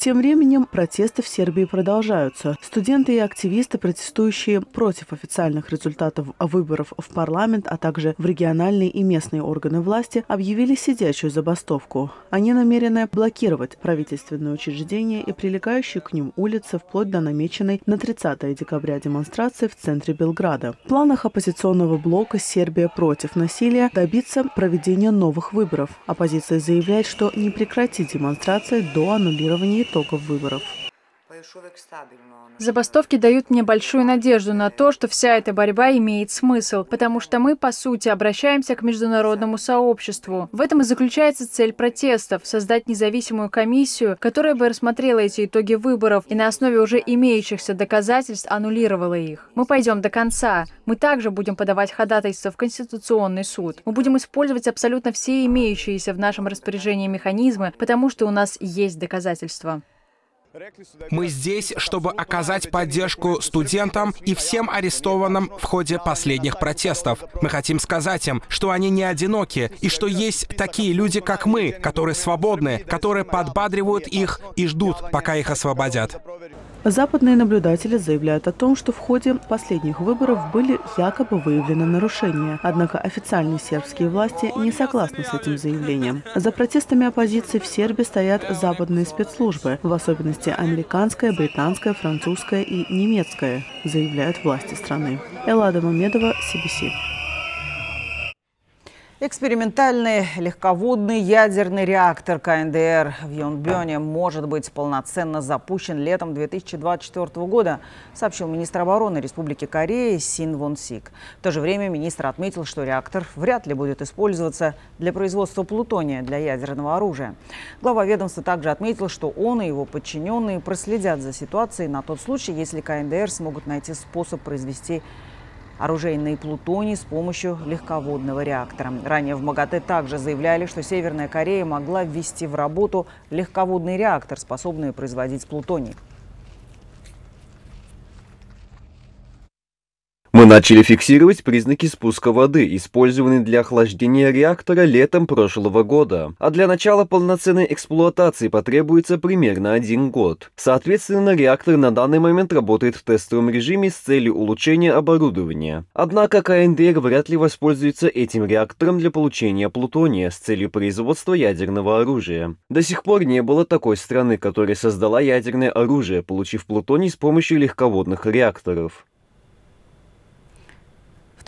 Тем временем протесты в Сербии продолжаются. Студенты и активисты, протестующие против официальных результатов выборов в парламент, а также в региональные и местные органы власти, объявили сидячую забастовку. Они намерены блокировать правительственные учреждения и прилегающие к ним улицы вплоть до намеченной на 30 декабря демонстрации в центре Белграда. В планах оппозиционного блока «Сербия против насилия» добиться проведения новых выборов. Оппозиция заявляет, что не прекратит демонстрации до аннулирования итогов выборов. Забастовки дают мне большую надежду на то, что вся эта борьба имеет смысл, потому что мы, по сути, обращаемся к международному сообществу. В этом и заключается цель протестов – создать независимую комиссию, которая бы рассмотрела эти итоги выборов и на основе уже имеющихся доказательств аннулировала их. Мы пойдем до конца. Мы также будем подавать ходатайство в Конституционный суд. Мы будем использовать абсолютно все имеющиеся в нашем распоряжении механизмы, потому что у нас есть доказательства. Мы здесь, чтобы оказать поддержку студентам и всем арестованным в ходе последних протестов. Мы хотим сказать им, что они не одиноки, и что есть такие люди, как мы, которые свободны, которые подбадривают их и ждут, пока их освободят. Западные наблюдатели заявляют о том, что в ходе последних выборов были якобы выявлены нарушения. Однако официальные сербские власти не согласны с этим заявлением. За протестами оппозиции в Сербии стоят западные спецслужбы, в особенности американская, британская, французская и немецкая, заявляют власти страны. Эллада Мамедова, CBC. Экспериментальный легководный ядерный реактор КНДР в Йонбёне может быть полноценно запущен летом 2024 года, сообщил министр обороны Республики Корея Син Вон Сик. В то же время министр отметил, что реактор вряд ли будет использоваться для производства плутония для ядерного оружия. Глава ведомства также отметил, что он и его подчиненные проследят за ситуацией на тот случай, если КНДР смогут найти способ произвести оружейный плутоний с помощью легководного реактора. Ранее в МАГАТЭ также заявляли, что Северная Корея могла ввести в работу легководный реактор, способный производить плутоний. Мы начали фиксировать признаки спуска воды, использованной для охлаждения реактора летом прошлого года. А для начала полноценной эксплуатации потребуется примерно один год. Соответственно, реактор на данный момент работает в тестовом режиме с целью улучшения оборудования. Однако КНДР вряд ли воспользуется этим реактором для получения плутония с целью производства ядерного оружия. До сих пор не было такой страны, которая создала ядерное оружие, получив плутоний с помощью легководных реакторов.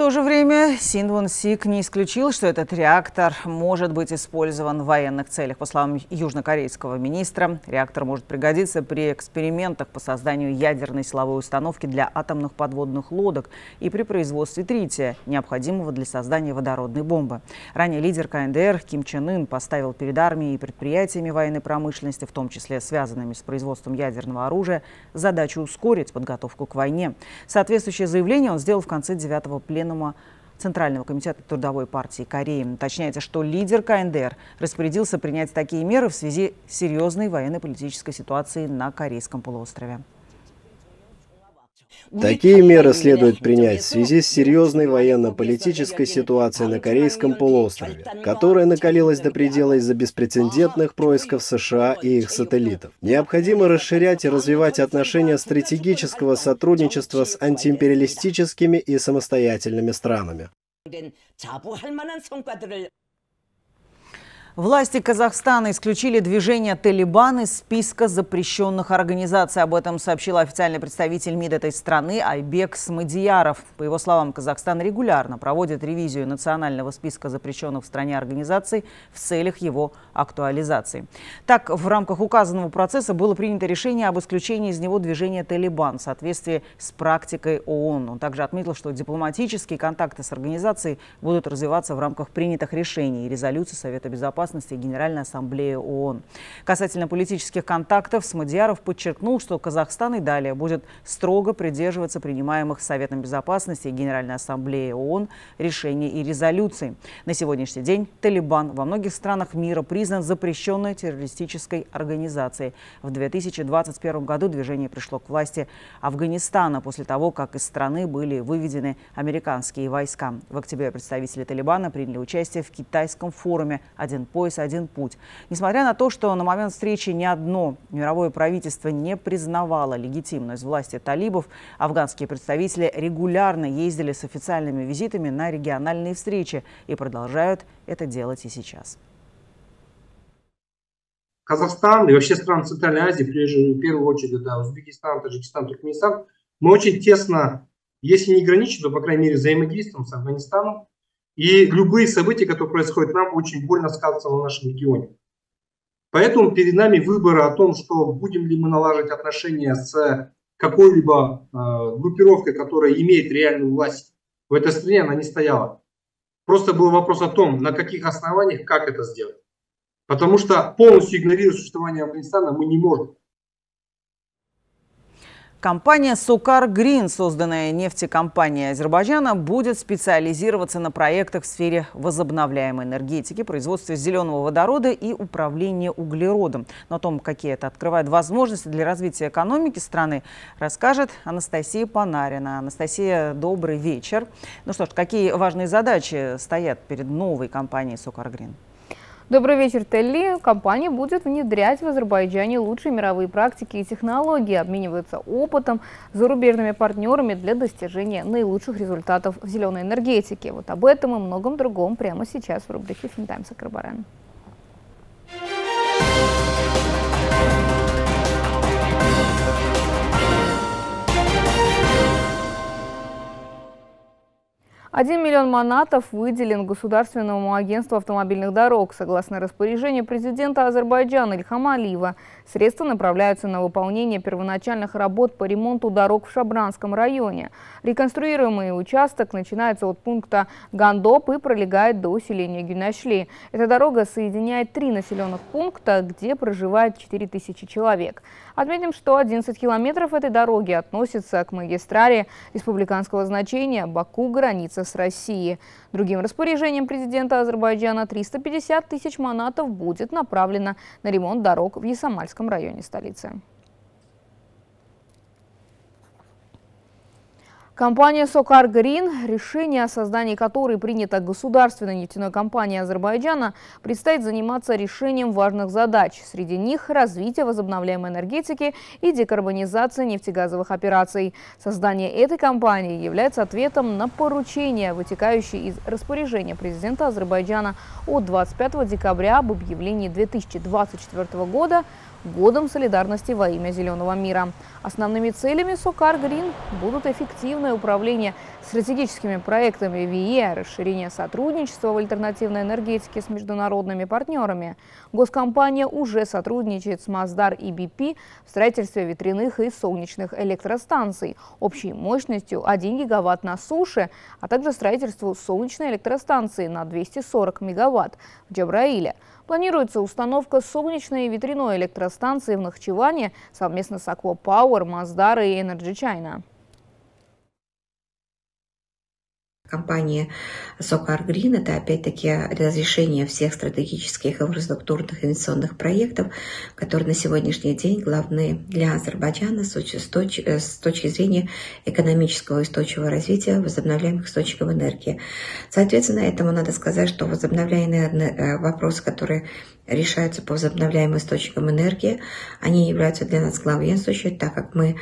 То же время Синвон Сик не исключил, что этот реактор может быть использован в военных целях. По словам южнокорейского министра, реактор может пригодиться при экспериментах по созданию ядерной силовой установки для атомных подводных лодок и при производстве трития, необходимого для создания водородной бомбы. Ранее лидер КНДР Ким Чен Ын поставил перед армией и предприятиями военной промышленности, в том числе связанными с производством ядерного оружия, задачу ускорить подготовку к войне. Соответствующее заявление он сделал в конце девятого пленума Пленума Центрального комитета Трудовой партии Кореи. Уточняется, что лидер КНДР распорядился принять такие меры в связи с серьезной военно-политической ситуацией на Корейском полуострове. Такие меры следует принять в связи с серьезной военно-политической ситуацией на Корейском полуострове, которая накалилась до предела из-за беспрецедентных происков США и их сателлитов. Необходимо расширять и развивать отношения стратегического сотрудничества с антиимпериалистическими и самостоятельными странами. Власти Казахстана исключили движение «Талибан» из списка запрещенных организаций. Об этом сообщил официальный представитель МИД этой страны Айбек Смадияров. По его словам, Казахстан регулярно проводит ревизию национального списка запрещенных в стране организаций в целях его актуализации. Так, в рамках указанного процесса было принято решение об исключении из него движения «Талибан» в соответствии с практикой ООН. Он также отметил, что дипломатические контакты с организацией будут развиваться в рамках принятых решений и резолюций Совета Безопасности безопасности Генеральной Ассамблеи ООН. Касательно политических контактов, Смадьяров подчеркнул, что Казахстан и далее будет строго придерживаться принимаемых Советом Безопасности и Генеральной Ассамблеи ООН решений и резолюций. На сегодняшний день Талибан во многих странах мира признан запрещенной террористической организацией. В 2021 году движение пришло к власти Афганистана после того, как из страны были выведены американские войска. В октябре представители Талибана приняли участие в китайском форуме «Один пояс, один путь. Несмотря на то, что на момент встречи ни одно мировое правительство не признавало легитимность власти талибов, афганские представители регулярно ездили с официальными визитами на региональные встречи и продолжают это делать и сейчас. Казахстан и вообще страны Центральной Азии, прежде в первую очередь, да, Узбекистан, Таджикистан, Туркменистан, мы очень тесно, если не граничим, то, по крайней мере, взаимодействуем с Афганистаном, и любые события, которые происходят нам, очень больно сказываются на нашем регионе. Поэтому перед нами выбор о том, что будем ли мы налаживать отношения с какой-либо э, группировкой, которая имеет реальную власть в этой стране, она не стояла. Просто был вопрос о том, на каких основаниях, как это сделать. Потому что полностью игнорировать существование Афганистана мы не можем. Компания «Сукар Грин», созданная нефтекомпанией Азербайджана, будет специализироваться на проектах в сфере возобновляемой энергетики, производства зеленого водорода и управления углеродом. Но о том, какие это открывает возможности для развития экономики страны, расскажет Анастасия Панарина. Анастасия, добрый вечер. Ну что ж, какие важные задачи стоят перед новой компанией «Сукар Грин»? Добрый вечер, Телли. Компания будет внедрять в Азербайджане лучшие мировые практики и технологии, обмениваться опытом с зарубежными партнерами для достижения наилучших результатов в зеленой энергетике. Вот об этом и многом другом прямо сейчас в рубрике «Финтаймс Акробарен». 1 миллион манатов выделен Государственному агентству автомобильных дорог. Согласно распоряжению президента Азербайджана Ильхама Алиева, средства направляются на выполнение первоначальных работ по ремонту дорог в Шабранском районе. Реконструируемый участок начинается от пункта Гандоп и пролегает до усиления Гюнашли. Эта дорога соединяет три населенных пункта, где проживает 4000 человек. Отметим, что 11 километров этой дороги относятся к магистрали республиканского значения Баку-граница с Россией. Другим распоряжением президента Азербайджана 350 тысяч манатов будет направлено на ремонт дорог в Ясамальском районе столицы. Компания «Сокар Грин», решение о создании которой принято государственной нефтяной компанией Азербайджана, предстоит заниматься решением важных задач. Среди них развитие возобновляемой энергетики и декарбонизация нефтегазовых операций. Создание этой компании является ответом на поручение, вытекающее из распоряжения президента Азербайджана от 25 декабря об объявлении 2024 года годом солидарности во имя зеленого мира. Основными целями Сокар Грин будут эффективное управление стратегическими проектами ВИЭ, расширение сотрудничества в альтернативной энергетике с международными партнерами. Госкомпания уже сотрудничает с Маздар и БП в строительстве ветряных и солнечных электростанций общей мощностью 1 гигаватт на суше, а также строительству солнечной электростанции на 240 мегаватт в Джабраиле. Планируется установка солнечной и ветряной электростанции в Нахчеване совместно с Power, Mazda и Energy China. Компании Sokar Green. Это опять-таки разрешение всех стратегических инфраструктурных инвестиционных проектов, которые на сегодняшний день главны для Азербайджана с точки, зрения экономического и устойчивого развития возобновляемых источников энергии. Соответственно, этому надо сказать, что возобновляемые э, вопросы, которые решаются по возобновляемым источникам энергии, они являются для нас главенствующими, так как мы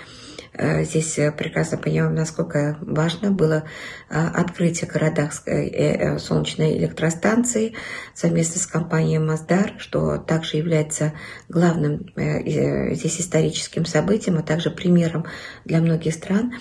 здесь э, прекрасно понимаем, насколько важно было э, открытие в городах солнечной электростанции совместно с компанией Маздар, что также является главным здесь историческим событием, а также примером для многих стран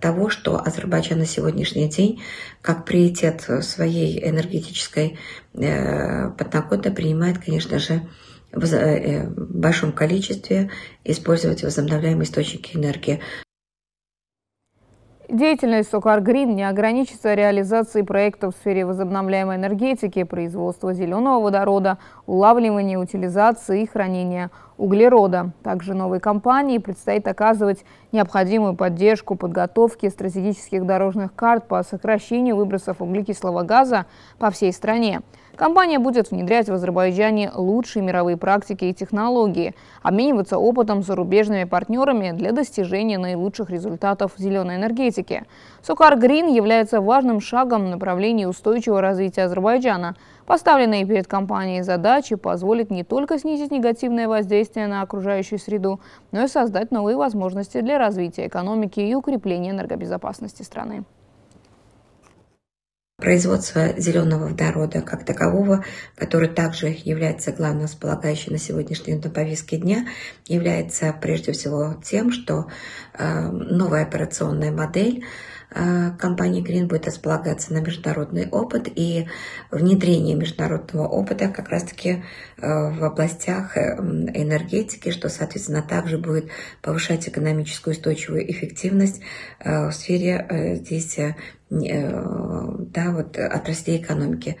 того, что Азербайджан на сегодняшний день как приоритет своей энергетической подноготной принимает, конечно же, Э, в большом количестве использовать возобновляемые источники энергии. Деятельность Сокар Грин не ограничится реализацией проектов в сфере возобновляемой энергетики, производства зеленого водорода, улавливания, утилизации и хранения углерода. Также новой компании предстоит оказывать необходимую поддержку подготовки стратегических дорожных карт по сокращению выбросов углекислого газа по всей стране. Компания будет внедрять в Азербайджане лучшие мировые практики и технологии, обмениваться опытом с зарубежными партнерами для достижения наилучших результатов в зеленой энергетике. Сукар Грин является важным шагом в направлении устойчивого развития Азербайджана. Поставленные перед компанией задачи позволят не только снизить негативное воздействие на окружающую среду, но и создать новые возможности для развития экономики и укрепления энергобезопасности страны. Производство зеленого водорода как такового, который также является главным располагающим на сегодняшний день на повестке дня, является прежде всего тем, что э, новая операционная модель Э, компании Green будет располагаться на международный опыт и внедрение международного опыта как раз-таки э, в областях э, энергетики, что, соответственно, также будет повышать экономическую устойчивую эффективность в сфере здесь да, вот, отраслей экономики.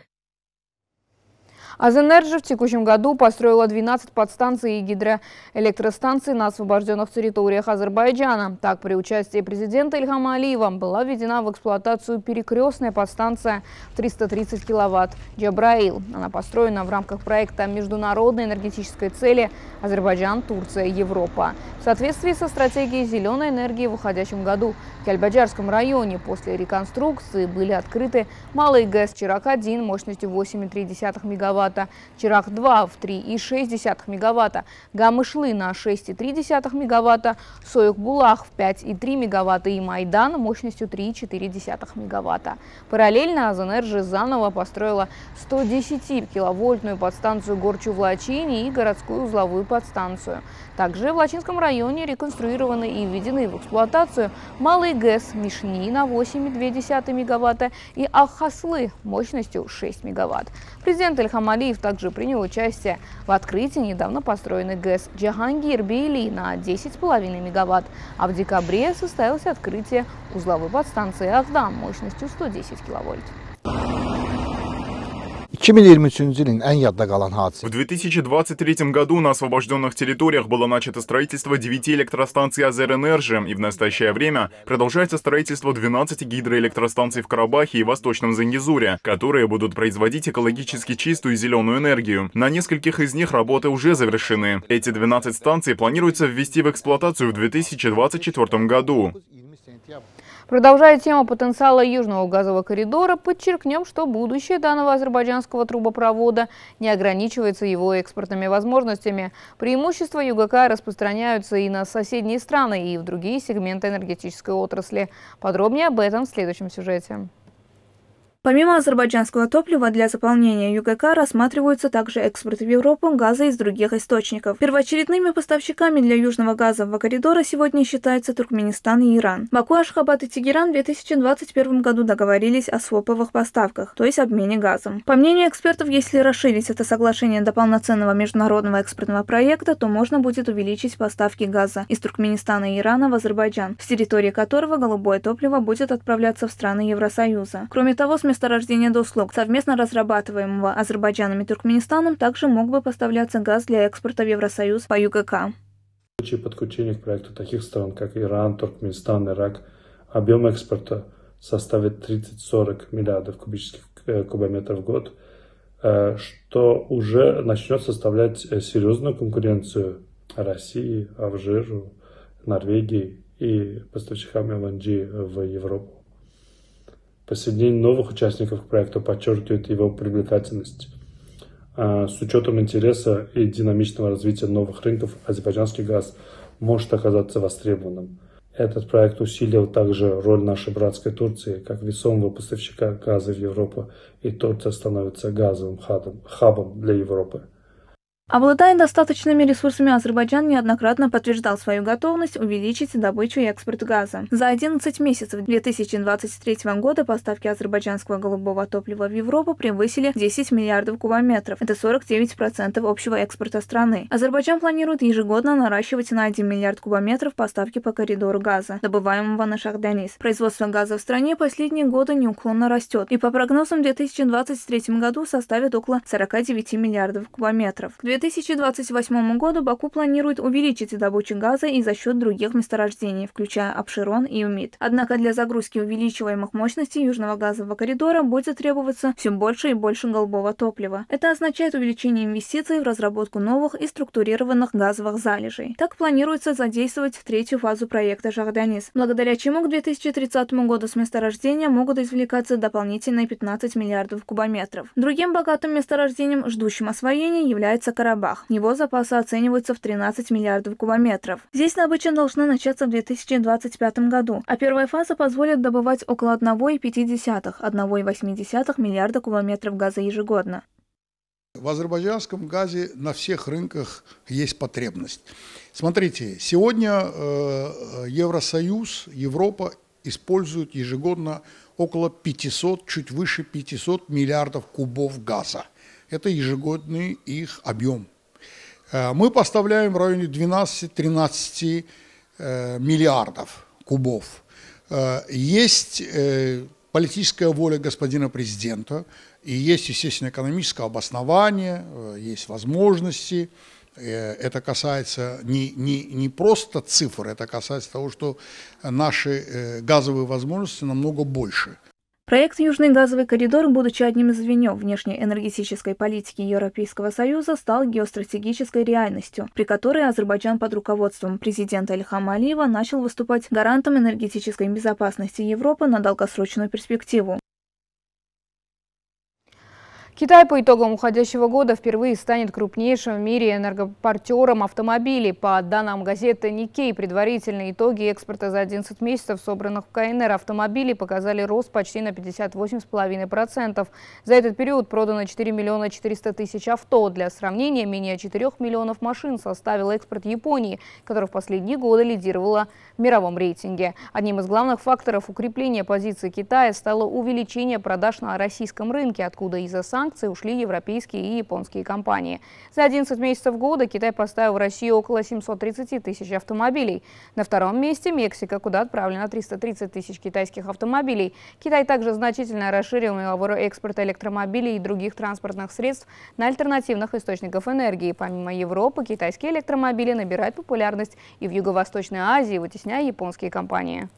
Азэнерджи в текущем году построила 12 подстанций и гидроэлектростанций на освобожденных территориях Азербайджана. Так, при участии президента Ильхама Алиева была введена в эксплуатацию перекрестная подстанция в 330 киловатт Джабраил. Она построена в рамках проекта международной энергетической цели Азербайджан, Турция, Европа. В соответствии со стратегией зеленой энергии в уходящем году в Кельбаджарском районе после реконструкции были открыты малый ГЭС «Чирах-1» мощностью 8,3 мегаватт мегаватта, Чирах-2 в 3,6 мегаватта, Гамышлы на 6,3 мегаватта, Союк-Булах в 5,3 мегаватта и Майдан мощностью 3,4 мегаватта. Параллельно Азэнерджи заново построила 110-киловольтную подстанцию Горчу в Лачине и городскую узловую подстанцию. Также в Лачинском районе реконструированы и введены в эксплуатацию Малый ГЭС Мишни на 8,2 мегаватта и Ахаслы мощностью 6 мегаватт. Президент Ильхам Алиев также принял участие в открытии недавно построенной ГЭС Джахангир Бейли на 10,5 мегаватт, а в декабре состоялось открытие узловой подстанции Ахдам мощностью 110 киловольт. В 2023 году на освобожденных территориях было начато строительство 9 электростанций Азерэнерджи, и в настоящее время продолжается строительство 12 гидроэлектростанций в Карабахе и Восточном Зангизуре, которые будут производить экологически чистую зеленую энергию. На нескольких из них работы уже завершены. Эти 12 станций планируется ввести в эксплуатацию в 2024 году. Продолжая тему потенциала Южного газового коридора, подчеркнем, что будущее данного азербайджанского трубопровода не ограничивается его экспортными возможностями. Преимущества ЮГК распространяются и на соседние страны, и в другие сегменты энергетической отрасли. Подробнее об этом в следующем сюжете. Помимо азербайджанского топлива для заполнения ЮГК рассматриваются также экспорт в Европу газа из других источников. Первоочередными поставщиками для Южного газового коридора сегодня считаются Туркменистан и Иран. Баку, Ашхабад и Тегеран в 2021 году договорились о своповых поставках, то есть обмене газом. По мнению экспертов, если расширить это соглашение до полноценного международного экспортного проекта, то можно будет увеличить поставки газа из Туркменистана и Ирана в Азербайджан, с территории которого голубое топливо будет отправляться в страны Евросоюза. Кроме того, с месторождения услуг, совместно разрабатываемого Азербайджаном и Туркменистаном, также мог бы поставляться газ для экспорта в Евросоюз по ЮГК. В случае подключения к проекту таких стран, как Иран, Туркменистан, Ирак, объем экспорта составит 30-40 миллиардов кубических э, кубометров в год, э, что уже начнет составлять э, серьезную конкуренцию России, Алжиру, Норвегии и поставщикам ЛНГ в Европу. Присоединение новых участников к проекту подчеркивает его привлекательность. А, с учетом интереса и динамичного развития новых рынков, азербайджанский газ может оказаться востребованным. Этот проект усилил также роль нашей братской Турции как весомого поставщика газа в Европу, и Турция становится газовым хабом для Европы. Обладая достаточными ресурсами, Азербайджан неоднократно подтверждал свою готовность увеличить добычу и экспорт газа. За 11 месяцев 2023 года поставки азербайджанского голубого топлива в Европу превысили 10 миллиардов кубометров. Это 49% общего экспорта страны. Азербайджан планирует ежегодно наращивать на 1 миллиард кубометров поставки по коридору газа, добываемого на Шахданис. Производство газа в стране последние годы неуклонно растет и по прогнозам в 2023 году составит около 49 миллиардов кубометров. К 2028 году Баку планирует увеличить добычу газа и за счет других месторождений, включая Абширон и Умид. Однако для загрузки увеличиваемых мощностей Южного газового коридора будет требоваться все больше и больше голубого топлива. Это означает увеличение инвестиций в разработку новых и структурированных газовых залежей. Так планируется задействовать третью фазу проекта Жахданис, благодаря чему к 2030 году с месторождения могут извлекаться дополнительные 15 миллиардов кубометров. Другим богатым месторождением, ждущим освоения, является Карабах Карабах. Его запасы оцениваются в 13 миллиардов кубометров. Здесь добыча должна начаться в 2025 году, а первая фаза позволит добывать около 1,5-1,8 миллиарда кубометров газа ежегодно. В азербайджанском газе на всех рынках есть потребность. Смотрите, сегодня э, Евросоюз, Европа используют ежегодно около 500, чуть выше 500 миллиардов кубов газа. Это ежегодный их объем. Э, мы поставляем в районе 12-13 э, миллиардов кубов. Э, есть политическая воля господина президента, и есть, естественно, экономическое обоснование, есть возможности. Это касается не, не, не просто цифр, это касается того, что наши газовые возможности намного больше – Проект «Южный газовый коридор», будучи одним из звеньев внешней энергетической политики Европейского Союза, стал геостратегической реальностью, при которой Азербайджан под руководством президента Ильхама Алиева начал выступать гарантом энергетической безопасности Европы на долгосрочную перспективу. Китай по итогам уходящего года впервые станет крупнейшим в мире энергопортером автомобилей. По данным газеты Никей, предварительные итоги экспорта за 11 месяцев, собранных в КНР автомобилей, показали рост почти на 58,5%. За этот период продано 4 миллиона 400 тысяч авто. Для сравнения, менее 4 миллионов машин составил экспорт Японии, которая в последние годы лидировала в мировом рейтинге. Одним из главных факторов укрепления позиции Китая стало увеличение продаж на российском рынке, откуда из-за санкций санкций ушли европейские и японские компании. За 11 месяцев года Китай поставил в Россию около 730 тысяч автомобилей. На втором месте Мексика, куда отправлено 330 тысяч китайских автомобилей. Китай также значительно расширил мировой экспорт электромобилей и других транспортных средств на альтернативных источников энергии. Помимо Европы, китайские электромобили набирают популярность и в Юго-Восточной Азии, вытесняя японские компании.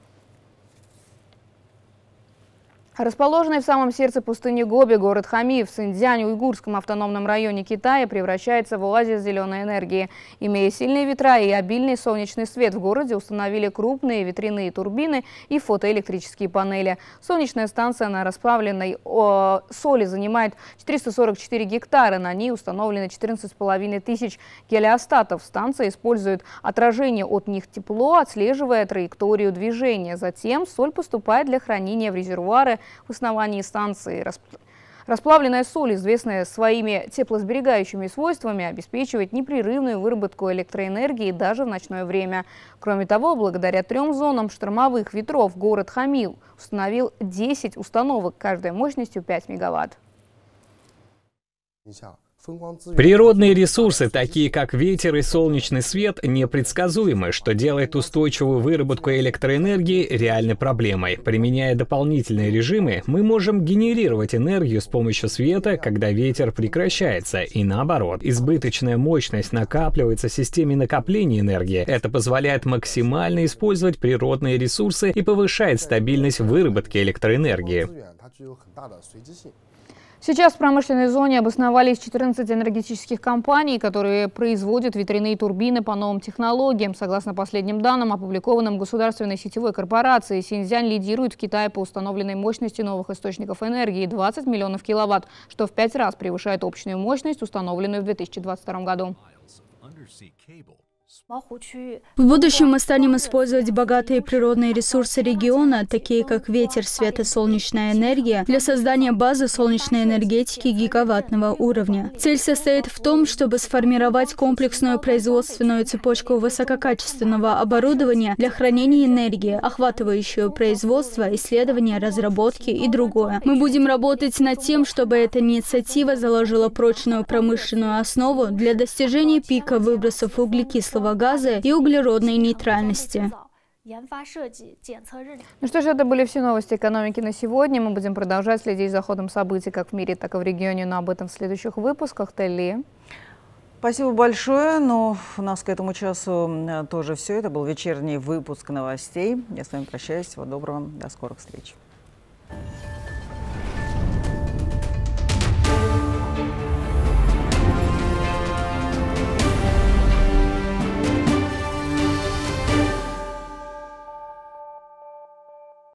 Расположенный в самом сердце пустыни Гоби, город Хами в Синьцзянь-Уйгурском автономном районе Китая превращается в оазис зеленой энергии. Имея сильные ветра и обильный солнечный свет, в городе установили крупные ветряные турбины и фотоэлектрические панели. Солнечная станция на расплавленной о, соли занимает 444 гектара. На ней установлены 14,5 тысяч гелиостатов. Станция использует отражение от них тепло, отслеживая траекторию движения. Затем соль поступает для хранения в резервуары в основании станции. Расплавленная соль, известная своими теплосберегающими свойствами, обеспечивает непрерывную выработку электроэнергии даже в ночное время. Кроме того, благодаря трем зонам штормовых ветров город Хамил установил 10 установок, каждой мощностью 5 мегаватт. Природные ресурсы, такие как ветер и солнечный свет, непредсказуемы, что делает устойчивую выработку электроэнергии реальной проблемой. Применяя дополнительные режимы, мы можем генерировать энергию с помощью света, когда ветер прекращается, и наоборот. Избыточная мощность накапливается в системе накопления энергии. Это позволяет максимально использовать природные ресурсы и повышает стабильность выработки электроэнергии. Сейчас в промышленной зоне обосновались 14 энергетических компаний, которые производят ветряные турбины по новым технологиям. Согласно последним данным, опубликованным государственной сетевой корпорацией, Синьцзянь лидирует в Китае по установленной мощности новых источников энергии 20 миллионов киловатт, что в пять раз превышает общую мощность, установленную в 2022 году. В будущем мы станем использовать богатые природные ресурсы региона, такие как ветер, свет и солнечная энергия, для создания базы солнечной энергетики гигаваттного уровня. Цель состоит в том, чтобы сформировать комплексную производственную цепочку высококачественного оборудования для хранения энергии, охватывающую производство, исследования, разработки и другое. Мы будем работать над тем, чтобы эта инициатива заложила прочную промышленную основу для достижения пика выбросов углекислого газа и углеродной нейтральности. Ну что ж, это были все новости экономики на сегодня. Мы будем продолжать следить за ходом событий как в мире, так и в регионе, но об этом в следующих выпусках. Телли. Спасибо большое. Ну, у нас к этому часу тоже все. Это был вечерний выпуск новостей. Я с вами прощаюсь. Всего доброго. До скорых встреч.